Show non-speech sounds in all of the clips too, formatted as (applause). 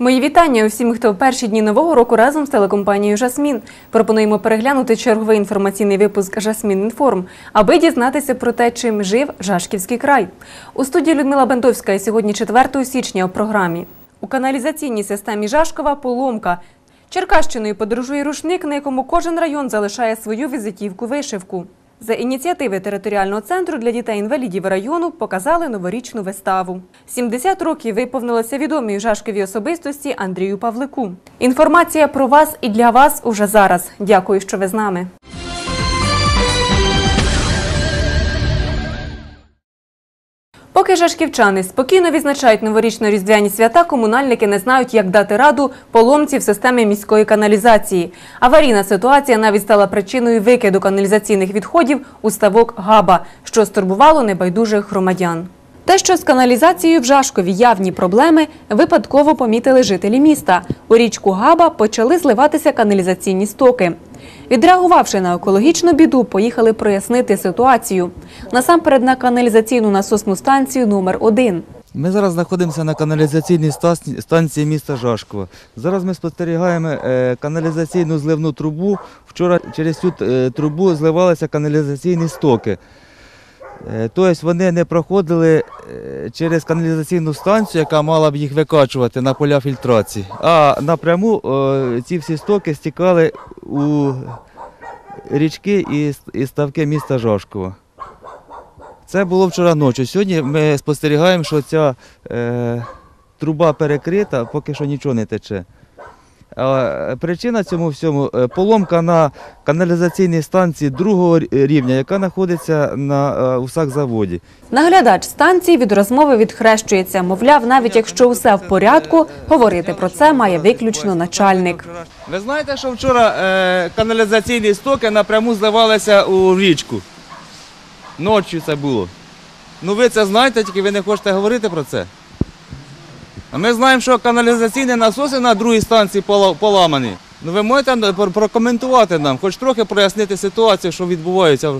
Мої вітання усім, хто в перші дні нового року разом з телекомпанією Жасмін. Пропонуємо переглянути черговий інформаційний випуск Жасмін Інформ, аби дізнатися про те, чим жив Жашківський край. У студії Людмила Бендовська і сьогодні 4 січня у програмі. У каналізаційній системі Жашкова поломка. Черкащиною подорожує рушник, на якому кожен район залишає свою візитівку вишивку. За ініціативи територіального центру для дітей-інвалідів району показали новорічну виставу. 70 років виповнилося відомій жашковій особистості Андрію Павлику. Інформація про вас і для вас уже зараз. Дякую, що ви з нами. Поки жашківчани спокійно відзначають новорічно-різдвяні свята, комунальники не знають, як дати раду поломці в системі міської каналізації. Аварійна ситуація навіть стала причиною викиду каналізаційних відходів у ставок Габа, що стурбувало небайдужих громадян. Те, що з каналізацією в Жашкові явні проблеми, випадково помітили жителі міста. У річку Габа почали зливатися каналізаційні стоки. Відреагувавши на екологічну біду, поїхали прояснити ситуацію. Насамперед на каналізаційну насосну станцію номер 1 Ми зараз знаходимося на каналізаційній станції міста Жашкова. Зараз ми спостерігаємо е, каналізаційну зливну трубу. Вчора через цю е, трубу зливалися каналізаційні стоки. Е, Тобто вони не проходили е, через каналізаційну станцію, яка мала б їх викачувати на поля фільтрації, а напряму е, ці всі стоки стікали у річки і ставки міста Жашкова. Це було вчора ночі. Сьогодні ми спостерігаємо, що ця труба перекрита, поки що нічого не тече. А причина цьому всьому е, поломка на каналізаційній станції другого рівня, яка знаходиться на е, усакзаводі. Наглядач станції від розмови відхрещується. Мовляв, навіть якщо усе в порядку, говорити про це має виключно начальник. Ви знаєте, що вчора е, каналізаційні стоки напряму зливалися у річку. Ночі це було. Ну ви це знаєте, тільки ви не хочете говорити про це. А ми знаємо, що каналізаційні насоси на другій станції поламані. Ну ви можете прокоментувати нам, хоч трохи прояснити ситуацію, що відбувається.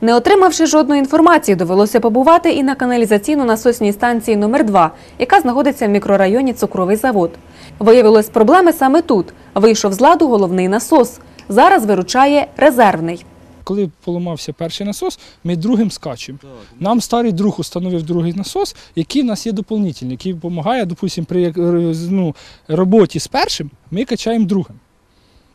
Не отримавши жодної інформації, довелося побувати і на каналізаційно-насосній станції номер 2 яка знаходиться в мікрорайоні Цукровий завод. Виявилось проблеми саме тут. Вийшов з ладу головний насос. Зараз виручає резервний. Коли поламався перший насос, ми другим скачемо. Нам старий друг установив другий насос, який в нас є доповнительний, який допомагає, допустимо, при е, ну, роботі з першим ми качаємо другим.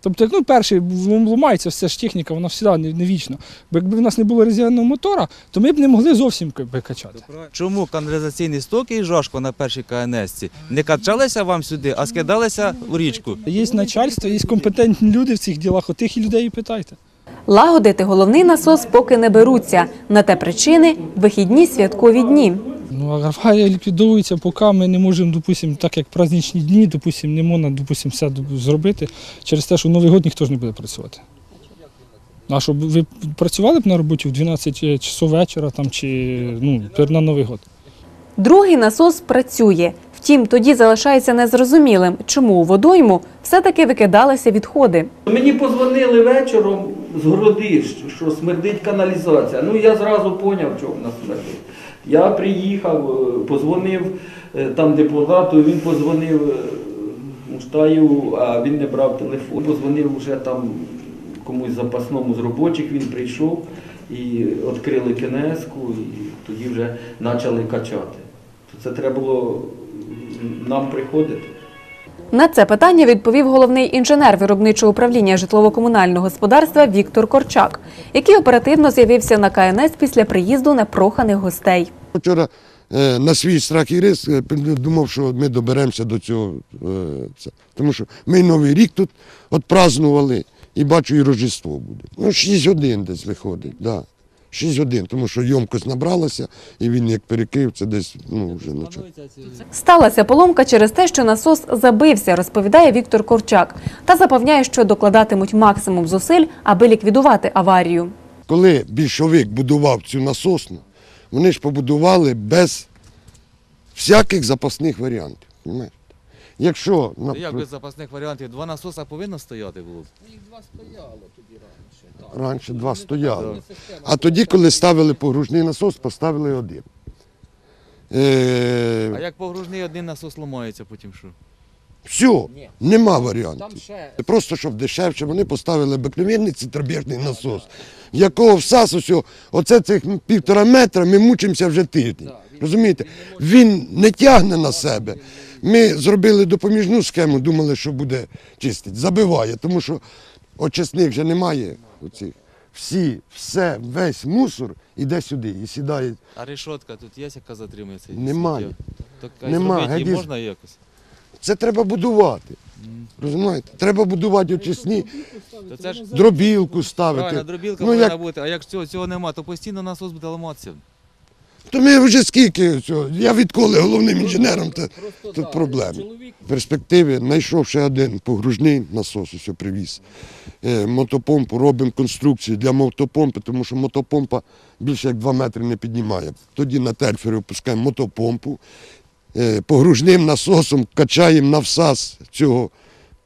Тобто, як ну, перший ламається, все ж техніка, вона завжди не, не вічна. Бо якби в нас не було резервного мотора, то ми б не могли зовсім качати. Чому каналізаційні стоки і жашко на першій КНС не качалися вам сюди, а скидалися у річку? Є начальство, є компетентні люди в цих ділах, отих і людей і питайте. Лагодити головний насос поки не беруться. На те причини – вихідні святкові дні. Ну, аварія ліквідовується, поки ми не можемо, допустим, так як праздничні дні, допустим, не можна допустим, все зробити через те, що в Новий год ніхто ж не буде працювати. А щоб ви працювали б на роботі в 12 часов вечора там, чи ну, на Новий год? Другий насос працює. Втім, тоді залишається незрозумілим, чому у водойму все-таки викидалися відходи. Мені позвонили вечором з городи, що- що смердить каналізація. Ну я зразу зрозумів, чого вона смердить. Я приїхав, е, позвонив е, там депутату, він позвонив е, Муштаю, а він не брав телефон. Позвонив вже там комусь запасному з робочих, він прийшов і відкрили кінеску, і тоді вже почали качати. Це треба було нам приходити. На це питання відповів головний інженер виробничого управління житлово-комунального господарства Віктор Корчак, який оперативно з'явився на КНС після приїзду непроханих гостей. Вчора е, на свій страх і риск е, думав, що ми доберемося до цього. е. Тому що ми Новий рік тут отпразнували і бачу, і Рождество буде. Ну, 6 годин десь виходить, да. 6 годин, тому що йомкость набралася, і він як перекрив, це десь ну, вже почав. Сталася поломка через те, що насос забився, розповідає Віктор Корчак, та запевняє, що докладатимуть максимум зусиль, аби ліквідувати аварію. Коли більшовик будував цю насосну, вони ж побудували без всяких запасних варіантів. Понимаєте? Якщо Як без запасних варіантів? Два насоса повинно стояти було. Раніше два стояли. А тоді, коли ставили погружний насос, поставили один. Е, А як погружний один насос ламається потім що? все, нема варіантів. Просто щоб дешевше, вони поставили обикновенний центробіжний насос, в якого всас оце цих півтора метра ми мучимося вже тиждень. Розумієте? Він не тягне на себе. Ми зробили допоміжну схему, думали, що буде чистити. Забиває, тому що очисних вже немає. Оцих. Всі, все, весь мусор іде сюди і сідає. А решетка тут є, яка затримується? Немає. Так а Нема, зробити її гадіж. можна якось? Це треба будувати. Розумієте? Треба будувати очисні, То це ж дробілку ставити. правильно, дробілка Ну, повинна як- бути, а як цього, цього нема, то постійно насос буде ламатися. То ми вже скільки цього. Я відколи головним інженером, то тут проблеми. В перспективі знайшов ще один погружний насос, ось привіз. Е, мотопомпу, робимо конструкцію для мотопомпи, тому що мотопомпа більше як 2 метри не піднімає. Тоді на тельфері опускаємо мотопомпу, е, погружним насосом качаємо на всас цього.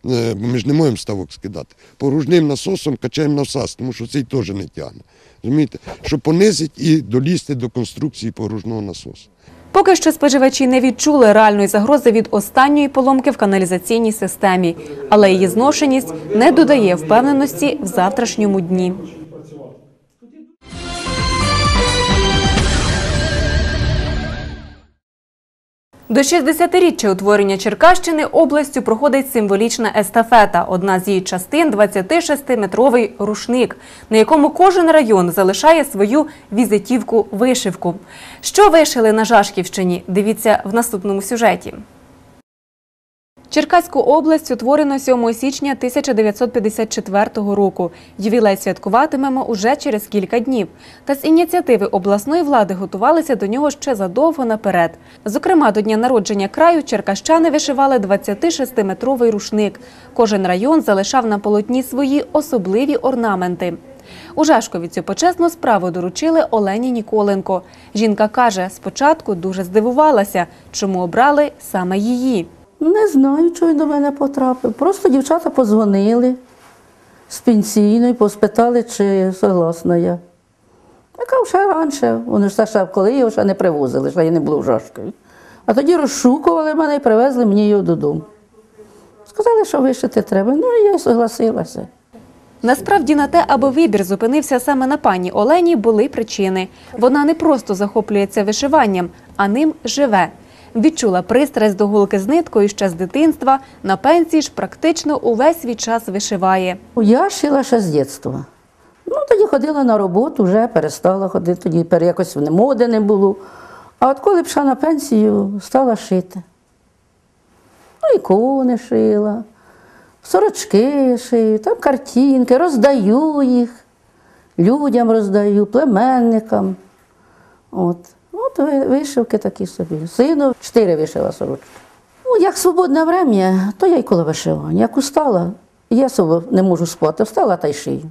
е, бо Ми ж не можемо ставок скидати. Погружним насосом качаємо на всас, тому що цей теж не тягне. Розумієте? Щоб понизити і долізти до конструкції погружного насосу. Поки що споживачі не відчули реальної загрози від останньої поломки в каналізаційній системі, але її зношеність не додає впевненості в завтрашньому дні. До 60-річчя утворення Черкащини областю проходить символічна естафета. Одна з її частин – 26-метровий рушник, на якому кожен район залишає свою візитівку-вишивку. Що вишили на Жашківщині? Дивіться в наступному сюжеті. Черкаську область утворено 7 січня 1954 року. Ювілей святкуватимемо уже через кілька днів. Та з ініціативи обласної влади готувалися до нього ще задовго наперед. Зокрема, до дня народження краю черкащани вишивали 26-метровий рушник. Кожен район залишав на полотні свої особливі орнаменти. У Жашкові цю почесну справу доручили Олені Ніколенко. Жінка каже, спочатку дуже здивувалася, чому обрали саме її. Не знаю, чого він до мене потрапив. Просто дівчата подзвонили з пенсійної, поспитали, чи согласна я. Яка вже раніше, вони ж ще коли його ще не привозили, ще я не було в Жашкові. А тоді розшукували мене і привезли мені його додому. Сказали, що вишити треба. Ну, і я согласилася. Насправді на те, аби вибір зупинився саме на пані Олені, були причини. Вона не просто захоплюється вишиванням, а ним живе. Відчула пристрасть до голки з ниткою ще з дитинства. На пенсії ж практично увесь свій час вишиває. Я шила ще з дитинства. Ну, тоді ходила на роботу, вже перестала ходити, тоді якось моди не було. А от коли пішла на пенсію, стала шити. Ну, ікони шила, сорочки шию, там картинки, роздаю їх, людям роздаю, племенникам. От. От вишивки такі собі. Сину чотири вишила сорочки. Ну, як свободне врем'я, то я й коло вишивання. Як устала, я собі не можу спати, встала та й шию.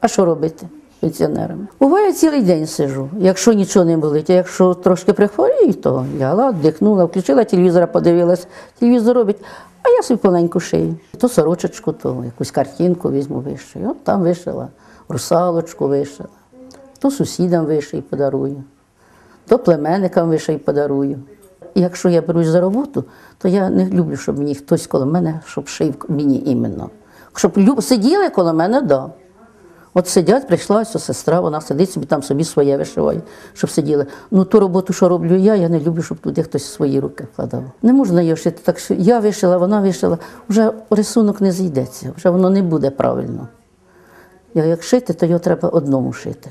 А що робити пенсіонерам? Буває, цілий день сижу, якщо нічого не болить. А якщо трошки прихворію, то лягла, вдихнула, включила телевізора, подивилась, телевізор робить, а я собі маленьку шию. То сорочечку, то якусь картинку візьму вишию. От там вишила, русалочку вишила, то сусідам вишию подарую, то племенникам вишию подарую. Якщо я берусь за роботу, то я не люблю, щоб мені хтось коло мене, щоб шив мені іменно. Щоб люб- сиділи коло мене, да. От сидять, прийшла ось сестра, вона сидить собі там собі своє вишиває, щоб сиділи. Ну ту роботу, що роблю я, я не люблю, щоб туди хтось свої руки вкладав. Не можна її шити, так що я вишила, вона вишила, вже рисунок не зійдеться, вже воно не буде правильно. Як шити, то його треба одному шити.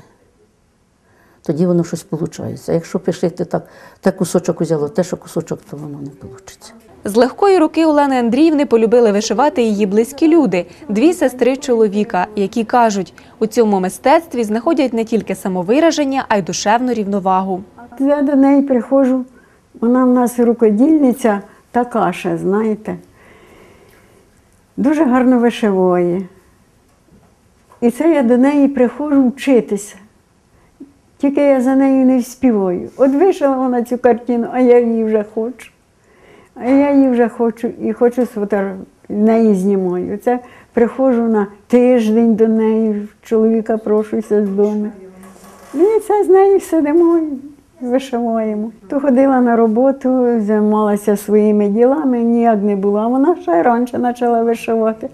Тоді воно щось виходить. А якщо пишити так, те кусочок узяло, те, що кусочок, то воно не вийде. З легкої руки Олени Андріївни полюбили вишивати її близькі люди, дві сестри чоловіка, які кажуть, у цьому мистецтві знаходять не тільки самовираження, а й душевну рівновагу. Я до неї приходжу, вона в нас рукодільниця така ще, знаєте. Дуже гарно вишиває. І це я до неї приходжу вчитися. Тільки я за нею не співаю. От вишила вона цю картину, а я її вже хочу. А я її вже хочу і хочу неї знімаю. Це приходжу на тиждень до неї, чоловіка прошуся з дому. І це з нею сидимо. вишиваємо. То ходила на роботу, займалася своїми ділами, ніяк не була. Вона ще раніше почала вишивати.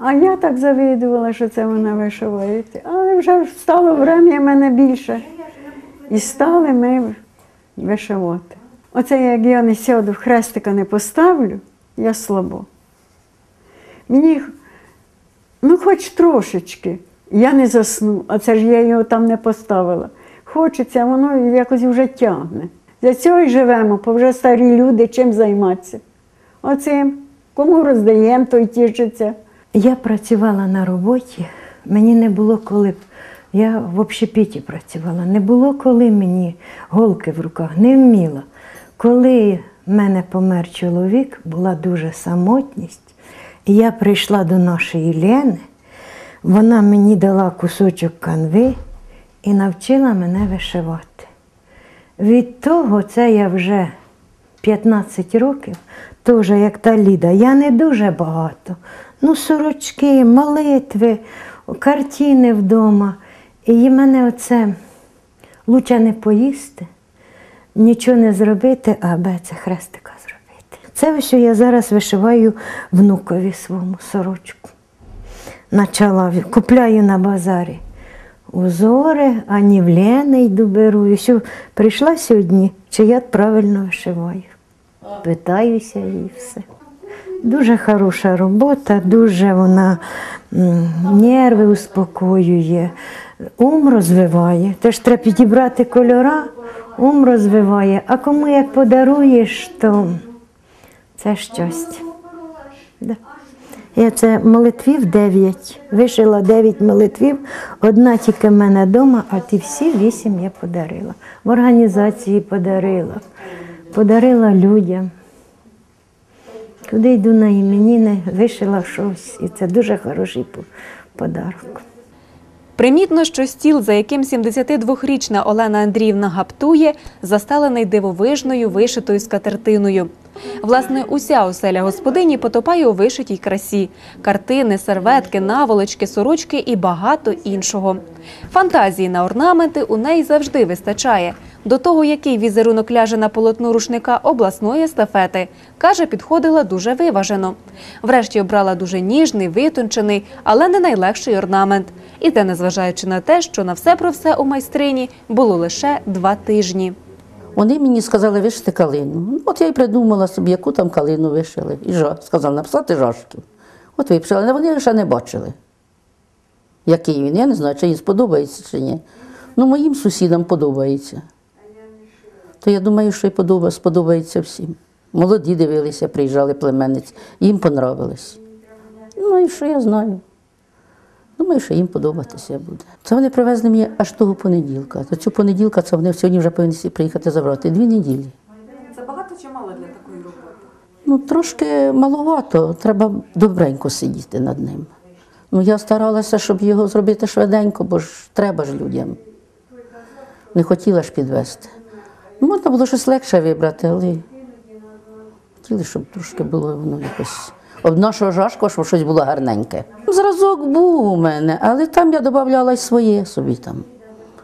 А я так завидувала, що це вона вишиває. Але вже стало время мене більше. І стали ми вишивати. Оце як я не сяду, хрестика не поставлю, я слабо. Мені, ну хоч трошечки, я не засну, а це ж я його там не поставила. Хочеться, воно якось вже тягне. За цього й живемо, бо вже старі люди чим займатися. Оцим, кому роздаємо, той тішиться. Я працювала на роботі, мені не було коли. Я в общепіті працювала, не було коли мені голки в руках, не вміла. Коли в мене помер чоловік, була дуже самотність. І я прийшла до нашої Лени, вона мені дала кусочок канви і навчила мене вишивати. Від того це я вже 15 років, теж як та Ліда. Я не дуже багато. Ну, сорочки, молитви, картини вдома. І мене оце лучше не поїсти, нічого не зробити, а аби це хрестика зробити. Це ось я зараз вишиваю внукові своєму сорочку. Начала купляю на базарі узори, ані в Лени йду беру. І що прийшла сьогодні, чи я правильно вишиваю. Питаюся і все. Дуже хороша робота, дуже вона нерви успокоює, ум розвиває. Теж треба підібрати кольора, ум розвиває. А кому як подаруєш, то це щастя. Да. Я це молитвів дев'ять. Вишила дев'ять молитвів. Одна тільки в мене вдома, а ті всі вісім я подарила. В організації подарила, подарила людям. Куди йду на іменіни, вишила щось. І це дуже хороший по- подарок. Примітно, що стіл, за яким 72-річна Олена Андріївна гаптує, застелений дивовижною вишитою скатертиною. Власне, уся оселя господині потопає у вишитій красі: картини, серветки, наволочки, сорочки і багато іншого. Фантазії на орнаменти у неї завжди вистачає. До того, який візерунок ляже на полотно рушника обласної естафети, каже, підходила дуже виважено. Врешті обрала дуже ніжний, витончений, але не найлегший орнамент. І те, незважаючи на те, що на все про все у майстрині було лише два тижні. Вони мені сказали вишити калину. Ну, От я й придумала собі, яку там калину вишили. І жа, сказали написати жашків. От виписали, але вони ще не бачили. Який він. Я не знаю, чи їм сподобається чи ні. Ну, моїм сусідам подобається. То я думаю, що й сподобається всім. Молоді дивилися, приїжджали племенниці, їм понравилось. Ну і що я знаю. Думаю, що їм подобатися буде. Це вони привезли мені аж того понеділка. До цього понеділка це вони сьогодні вже повинні приїхати забрати. Дві неділі. Це багато чи мало для такої роботи? Ну, трошки маловато, треба добренько сидіти над ним. Ну, я старалася, щоб його зробити швиденько, бо ж треба ж людям. Не хотіла ж підвести. Ну, Можна було щось легше вибрати, але хотіли, щоб трошки було воно якось. Об нашого жашку, щоб щось було гарненьке. Зразок був у мене, але там я додавала своє собі там.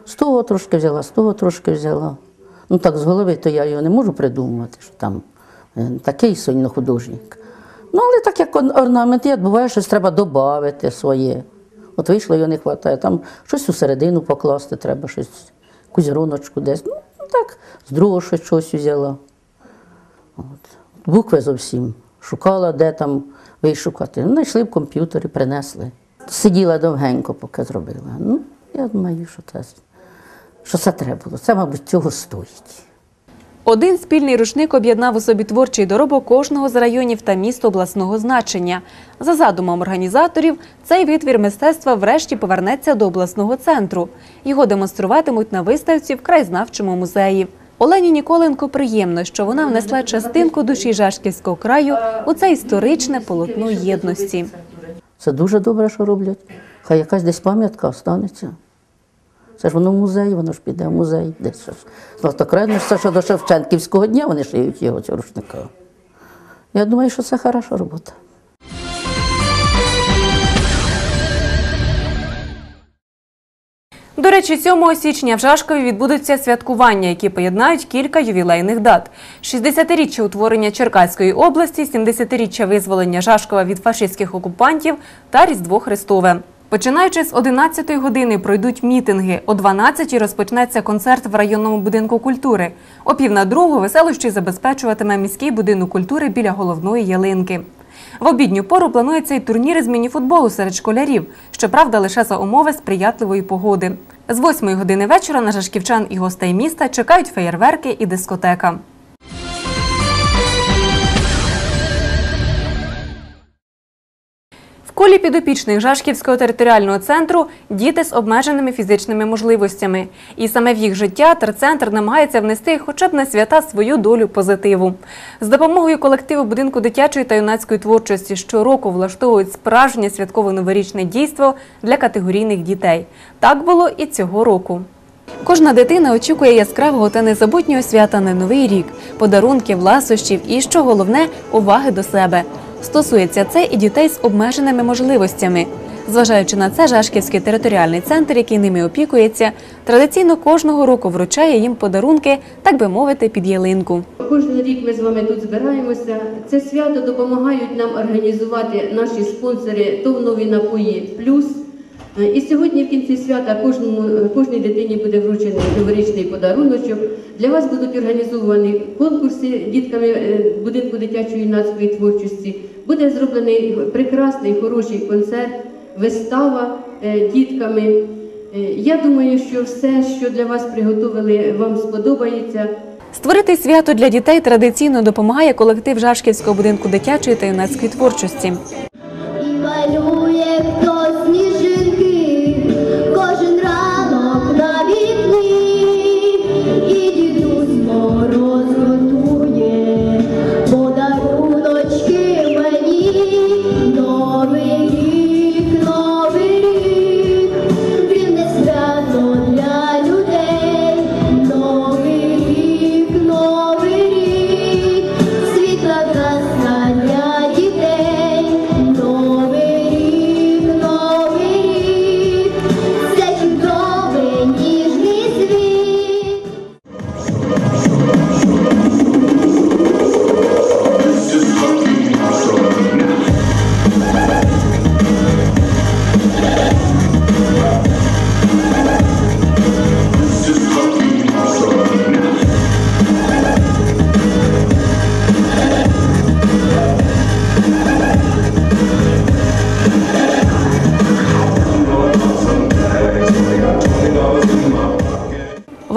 З того трошки взяла, з того трошки взяла. Ну так з голови, то я його не можу придумувати, що там е, такий сильно художник. Ну, але так як орнамент є, буває, щось треба додати своє. От вийшло, його не вистачає. Там щось усередину покласти, треба щось, якусь десь. Ну, так, з другого щось щось взяла. От. Букви зовсім. Шукала, де там вишукати. Ну, знайшли в комп'ютері, принесли. Сиділа довгенько, поки зробила. Ну, я думаю, що це, що це треба було. Це, мабуть, цього стоїть. Один спільний рушник об'єднав у собі творчий доробок кожного з районів та міст обласного значення. За задумом організаторів, цей витвір мистецтва врешті повернеться до обласного центру. Його демонструватимуть на виставці в краєзнавчому музеї. Олені Ніколенко приємно, що вона внесла частинку душі Жашківського краю у це історичне полотно єдності. Це дуже добре, що роблять. Хай якась десь пам'ятка останеться. Це ж воно в музей, воно ж піде в музей. Десь ж. Златокрадно ж це що до Шевченківського дня вони шиють його цього рушника. Я думаю, що це хороша робота. До речі, 7 січня в Жашкові відбудуться святкування, які поєднають кілька ювілейних дат: 60-річчя утворення Черкаської області, 70-річчя визволення Жашкова від фашистських окупантів та Різдво Христове. Починаючи з 11 години пройдуть мітинги. О 12 розпочнеться концерт в районному будинку культури. О пів на другу веселощі забезпечуватиме міський будинок культури біля головної ялинки. В обідню пору планується й турніри з мініфутболу серед школярів, щоправда, лише за умови сприятливої погоди. З 8 години вечора на жашківчан і гостей міста чекають феєрверки і дискотека. Колі підопічних Жашківського територіального центру діти з обмеженими фізичними можливостями. І саме в їх життя терцентр намагається внести хоча б на свята свою долю позитиву. З допомогою колективу будинку дитячої та юнацької творчості щороку влаштовують справжнє святково-новорічне дійство для категорійних дітей. Так було і цього року. Кожна дитина очікує яскравого та незабутнього свята на новий рік, подарунків, ласощів і, що головне, уваги до себе. Стосується це і дітей з обмеженими можливостями. Зважаючи на це, Жашківський територіальний центр, який ними опікується, традиційно кожного року вручає їм подарунки, так би мовити, під ялинку. Кожен рік ми з вами тут збираємося. Це свято допомагають нам організувати наші спонсори ТОВ «Нові напої плюс. І сьогодні в кінці свята кожному, кожній дитині буде вручений новорічний подаруночок. Для вас будуть організовані конкурси дітками е, будинку дитячої юнацької творчості. Буде зроблений прекрасний, хороший концерт, вистава е, дітками. Е, Я думаю, що все, що для вас приготували, вам сподобається. Створити свято для дітей традиційно допомагає колектив Жашківського будинку дитячої та юнацької творчості.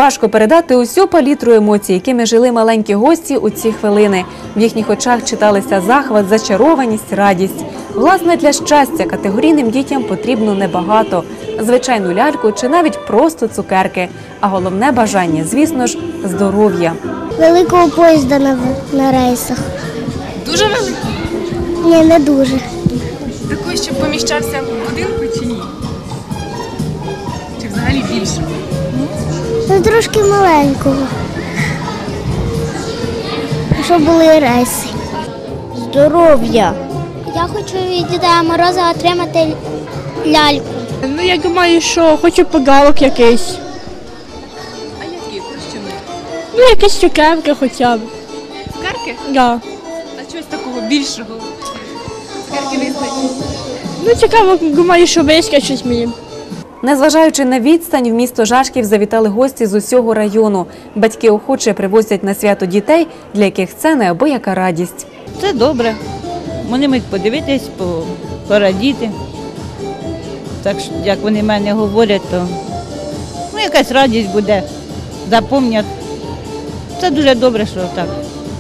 Важко передати усю палітру емоцій, якими жили маленькі гості у ці хвилини. В їхніх очах читалися захват, зачарованість, радість. Власне, для щастя категорійним дітям потрібно небагато звичайну ляльку чи навіть просто цукерки. А головне бажання, звісно ж, здоров'я. Великого поїзда на, на рейсах. Дуже великий. Ні, не дуже. Такий, щоб поміщався трошки маленького. Щоб були рейси. Здоров'я. Я хочу від Діда Мороза отримати ляльку. Ну, я думаю, що хочу подарок якийсь. А які? Про що ми? Ну, якісь цукерки хоча б. Цукерки? Да. А чогось такого більшого? Цукерки не Ну, цікаво, думаю, що вискочить мені. Незважаючи на відстань, в місто Жашків завітали гості з усього району. Батьки охоче привозять на свято дітей, для яких це неабияка радість. Це добре. Вони можуть подивитись, порадіти. Так що, як вони мене говорять, то ну, якась радість буде, запомнять. Це дуже добре, що так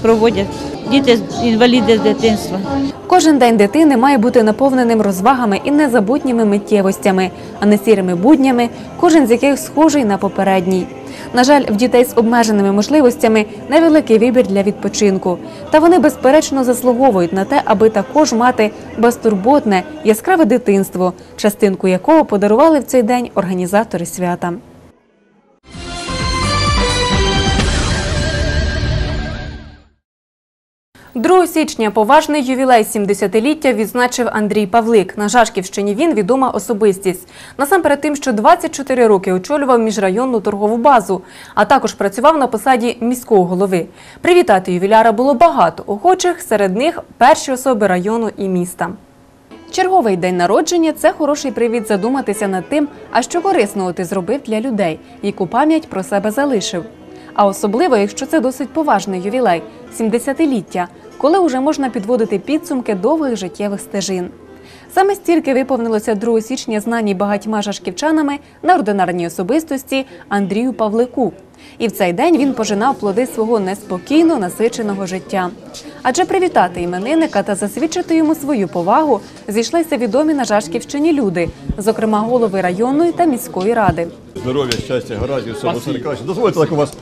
проводять. Діти інваліди з дитинства. Кожен день дитини має бути наповненим розвагами і незабутніми миттєвостями, а не сірими буднями, кожен з яких схожий на попередній. На жаль, в дітей з обмеженими можливостями невеликий вибір для відпочинку. Та вони безперечно заслуговують на те, аби також мати безтурботне, яскраве дитинство, частинку якого подарували в цей день організатори свята. 2 січня поважний ювілей 70-ліття відзначив Андрій Павлик. На Жашківщині він відома особистість. Насамперед тим, що 24 роки очолював міжрайонну торгову базу, а також працював на посаді міського голови. Привітати ювіляра було багато охочих, серед них перші особи району і міста. Черговий день народження це хороший привід задуматися над тим, а що корисного ти зробив для людей, яку пам'ять про себе залишив. А особливо, якщо це досить поважний ювілей 70-ліття, коли вже можна підводити підсумки довгих життєвих стежин. Саме стільки виповнилося 2 січня знаній багатьма жашківчанами на ординарній особистості Андрію Павлику. І в цей день він пожинав плоди свого неспокійно насиченого життя. Адже привітати іменинника та засвідчити йому свою повагу зійшлися відомі на Жашківщині люди, зокрема голови районної та міської ради. Здоров'я, щастя, гаразд, всього. Дозвольте так у вас.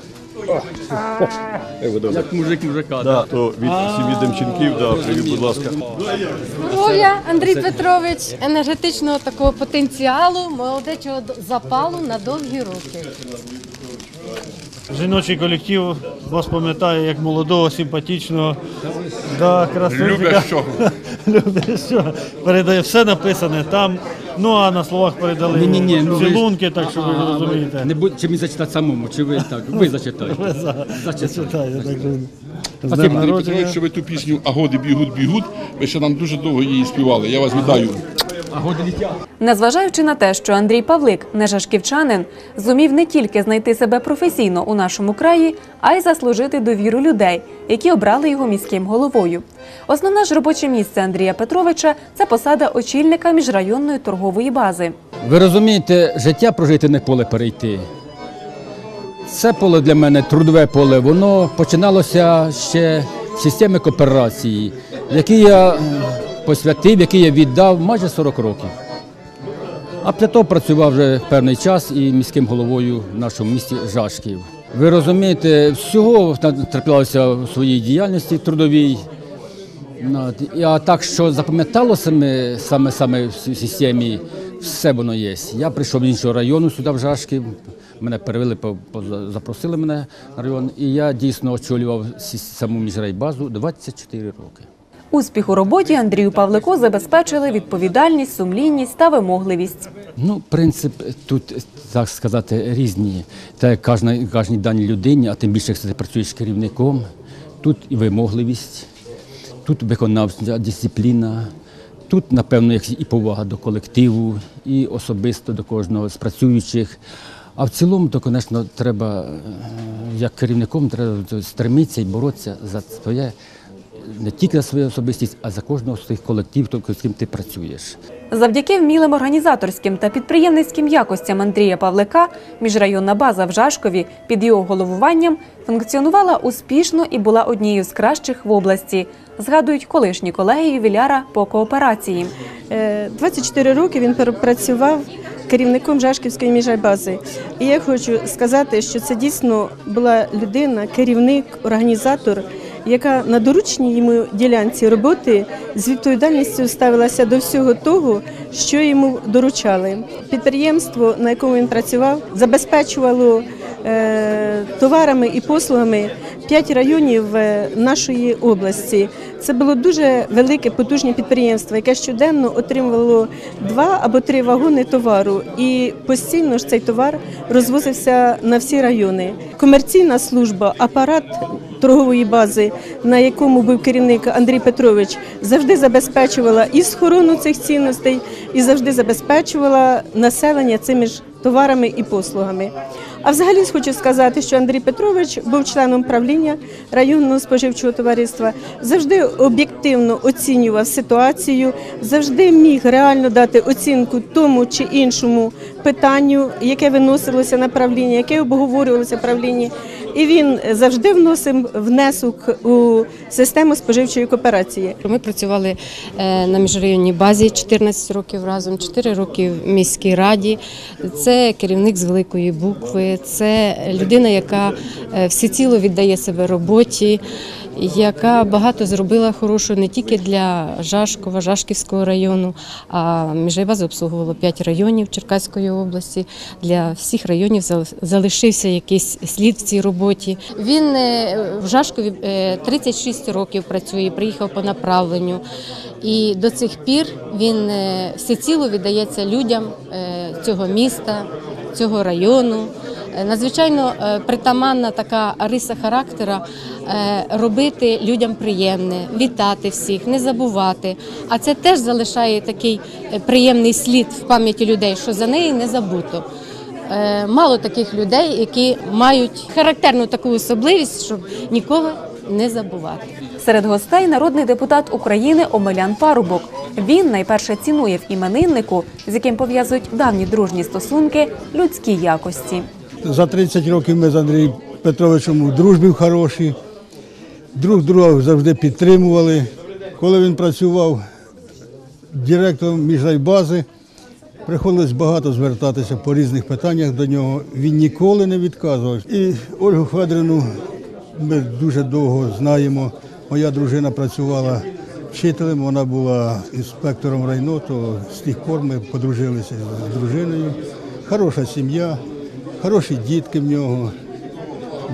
Як мужик мужика. Да, то від сім'ї Демченків, да, привіт, будь ласка. Здоров'я, Андрій Петрович, енергетичного такого потенціалу, молодечого запалу на довгі роки. Жіночий колектив вас пам'ятає як молодого, симпатичного, да, красунчика. Що. (laughs) Любить що. Передає все написане там. Ну а на словах передали Ні, ні, ні, ну, ви цілунки, так що ви А, розумієте. Не будь, чи мені зачитати самому, чи ви так? Ви зачитайте. Ви зачитайте, так що- З Спасибо, днем Андрій народження. Петрович, що ви ту пісню «А годи бігуть, бігуть», ви ще нам дуже довго її співали. Я вас вітаю. Незважаючи на те, що Андрій Павлик, не жашківчанин, зумів не тільки знайти себе професійно у нашому краї, а й заслужити довіру людей, які обрали його міським головою. Основне ж робоче місце Андрія Петровича це посада очільника міжрайонної торгової бази. Ви розумієте, життя прожити не поле перейти. Це поле для мене трудове поле. Воно починалося ще з системи кооперації, якій я посвятив, який я віддав майже 40 років. А після того працював вже певний час і міським головою в нашому місті Жашків. Ви розумієте, всього траплялося у своїй діяльності трудовій. А так, що запам'яталося саме саме в системі, все воно є. Я прийшов з іншого району сюди, в Жашків. Мене перевели, запросили мене на район, і я дійсно очолював саму міжрайбазу 24 роки. Успіх у роботі Андрію Павлику забезпечили відповідальність, сумлінність та вимогливість. Ну, принцип тут, так сказати, різні. Та як кожній, даній людині, а тим більше, якщо ти працюєш керівником, тут і вимогливість, тут виконавця, дисципліна, тут, напевно, і повага до колективу, і особисто до кожного з працюючих. А в цілому, то, звісно, треба, е, як керівником, треба стремитися і боротися за своє, не тільки за свою особистість, а за кожного з тих колективів, з ким ти працюєш. Завдяки вмілим організаторським та підприємницьким якостям Андрія Павлика міжрайонна база в Жашкові під його головуванням функціонувала успішно і була однією з кращих в області, згадують колишні колеги ювіляра по кооперації. Е, 24 роки він працював керівником Жашківської міжайбази. І я хочу сказати, що це дійсно була людина, керівник, організатор, яка на доручній йому ділянці роботи з відповідальністю ставилася до всього того, що йому доручали. Підприємство, на якому він працював, забезпечувало е, товарами і послугами п'ять районів е, нашої області. Це було дуже велике потужне підприємство, яке щоденно отримувало два або три вагони товару, і постійно ж цей товар розвозився на всі райони. Комерційна служба, апарат торгової бази, на якому був керівник Андрій Петрович, завжди забезпечувала і схорону цих цінностей, і завжди забезпечувала населення цими ж товарами і послугами. А взагалі хочу сказати, що Андрій Петрович був членом правління районного споживчого товариства, завжди об'єктивно оцінював ситуацію, завжди міг реально дати оцінку тому чи іншому питанню, яке виносилося на правління, яке обговорювалося в правлінні. І він завжди вносив внесок у систему споживчої кооперації. Ми працювали е, на міжрайонній базі 14 років разом, 4 роки в міській раді. Це керівник з великої букви, це людина, яка е, всеціло віддає себе роботі. Яка багато зробила хорошого не тільки для Жашкова, Жашківського району, а Міжайбаза обслуговувала 5 районів Черкаської області. Для всіх районів зал- залишився якийсь слід в цій роботі. Він е, в Жашкові е, 36 років працює, приїхав по направленню. І до цих пір він е, всеціло віддається людям е, цього міста, цього району. Е, Надзвичайно е, притаманна така риса характера е, робити людям приємне, вітати всіх, не забувати. А це теж залишає такий приємний слід в пам'яті людей, що за неї не забуто. Мало таких людей, які мають характерну таку особливість, щоб ніколи не забувати. Серед гостей народний депутат України Омелян Парубок. Він найперше цінує в імениннику, з яким пов'язують давні дружні стосунки, людські якості. За 30 років ми з Андрієм Петровичем у дружбі хороші, друг друга завжди підтримували. Коли він працював директором міжрайбази, приходилось багато звертатися по різних питаннях до нього. Він ніколи не відказував. І Ольгу Федорівну ми дуже довго знаємо. Моя дружина працювала вчителем, вона була інспектором райно, то з тих пор ми подружилися з дружиною. Хороша сім'я, хороші дітки в нього,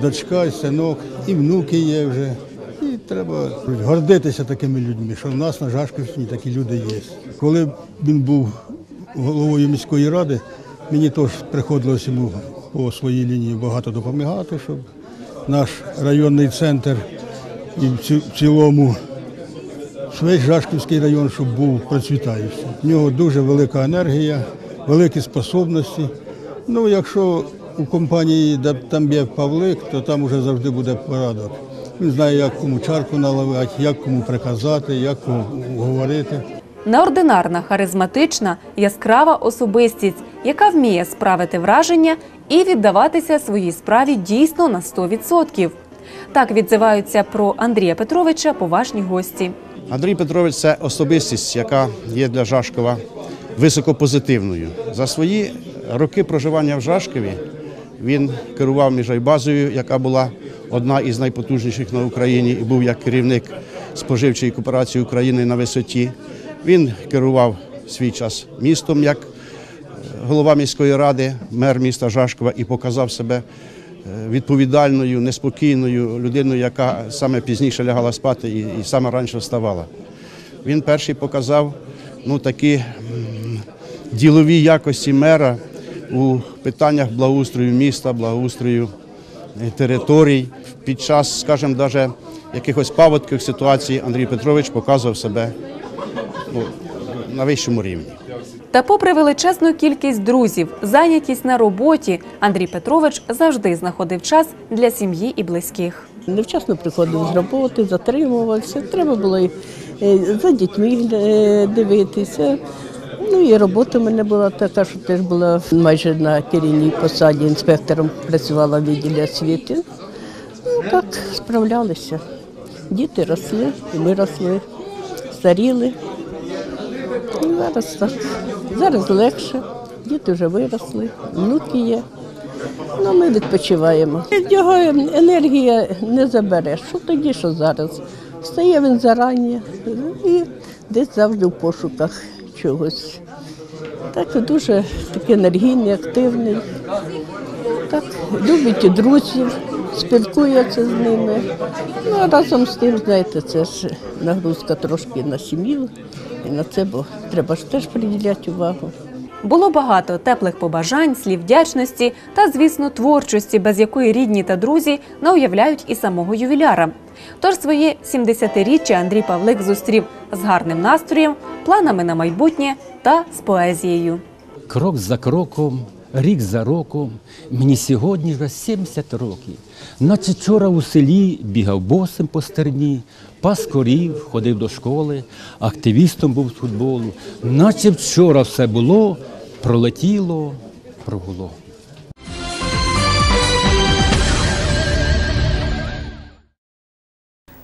дочка, і синок, і внуки є вже. І треба гордитися такими людьми, що в нас на Жашківщині такі люди є. Коли він був головою міської ради, мені теж приходилось йому по своїй лінії багато допомагати, щоб наш районний центр і в цілому весь Жашківський район, щоб був процвітаючий. В нього дуже велика енергія, великі способності. Ну, якщо у компанії, де там є Павлик, то там вже завжди буде порядок. Він знає, як кому чарку наливати, як кому приказати, як кому говорити. Неординарна, харизматична, яскрава особистість, яка вміє справити враження і віддаватися своїй справі дійсно на 100%. Так відзиваються про Андрія Петровича поважні гості. Андрій Петрович це особистість, яка є для Жашкова високопозитивною. За свої роки проживання в Жашкові він керував міжайбазою, яка була одна із найпотужніших на Україні, і був як керівник споживчої кооперації України на висоті. Він керував свій час містом як е, голова міської ради, мер міста Жашкова і показав себе е, відповідальною, неспокійною людиною, яка саме пізніше лягала спати і, і саме раніше вставала. Він перший показав ну, такі ділові якості мера у питаннях благоустрою міста, благоустрою е, територій. Під час, скажімо, навіть якихось паводкових ситуацій Андрій Петрович показував себе ну, на вищому рівні. Та попри величезну кількість друзів, зайнятість на роботі, Андрій Петрович завжди знаходив час для сім'ї і близьких. Невчасно приходив з роботи, затримувався. Треба було і, е, за дітьми е, дивитися. Ну і робота в мене була така, що теж була майже на керівній посаді інспектором працювала в відділі освіти. Ну так справлялися. Діти росли, і ми росли, старіли. Ну, Зараз так. Зараз легше. Діти вже виросли, внуки є. Ну, ми відпочиваємо. Його енергія не забереш. Що тоді, що зараз? Встає він зарані і десь завжди в пошуках чогось. Так дуже такий енергійний, активний. Так, любить і друзів, спілкується з ними. Ну, а разом з тим, знаєте, це ж нагрузка трошки на сім'ю і на це, бо треба ж теж приділяти увагу. Було багато теплих побажань, слів вдячності та, звісно, творчості, без якої рідні та друзі не уявляють і самого ювіляра. Тож своє 70-річчя Андрій Павлик зустрів з гарним настроєм, планами на майбутнє та з поезією. Крок за кроком, рік за роком, мені сьогодні вже 70 років. Наче вчора у селі бігав босим по стерні, пас корів, ходив до школи, активістом був з футболу. Наче вчора все було, пролетіло, пробуло.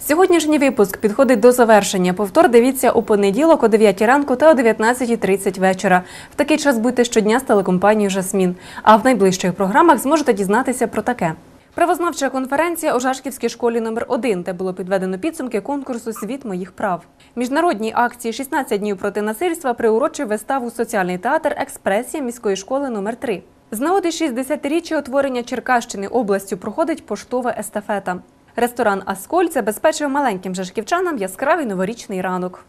Сьогоднішній випуск підходить до завершення. Повтор дивіться у понеділок о 9 ранку та о 19.30 вечора. В такий час будьте щодня з телекомпанією Жасмін. А в найближчих програмах зможете дізнатися про таке. Правознавча конференція у Жашківській школі номер 1 де було підведено підсумки конкурсу Світ моїх прав. Міжнародній акції «16 днів проти насильства приурочив виставу Соціальний театр Експресія міської школи номер 3 З нагоди 60-річчя утворення Черкащини областю проходить поштова естафета. Ресторан Асколь забезпечив маленьким жашківчанам яскравий новорічний ранок.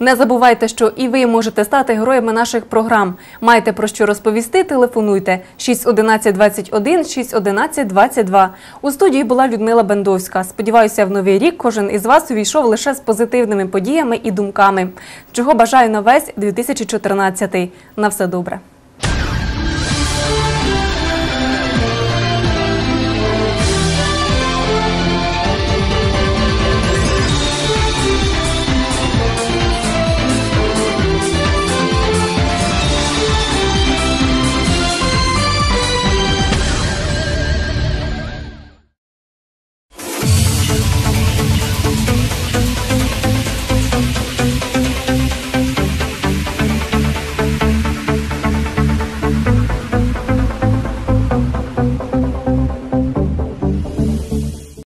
Не забувайте, що і ви можете стати героями наших програм. Маєте про що розповісти? Телефонуйте 611 21 611 22. У студії була Людмила Бендовська. Сподіваюся, в новий рік кожен із вас увійшов лише з позитивними подіями і думками. Чого бажаю на весь 2014. На все добре.